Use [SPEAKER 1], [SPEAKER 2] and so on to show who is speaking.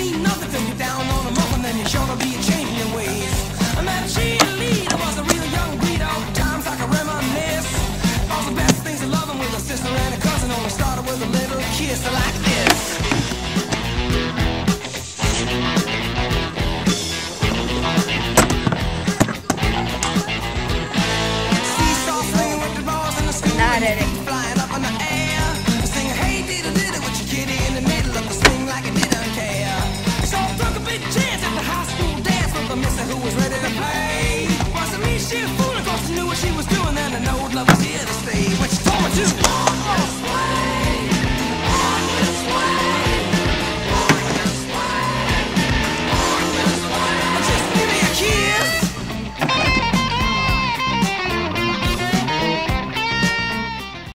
[SPEAKER 1] be nothing till you're down on the muffin, then you're sure to be your ways. I met a cheerleader, was a real young breed, all the times I can reminisce. All the best things in loving with a sister and a cousin, only started with a little kiss like this. Not it. never miss a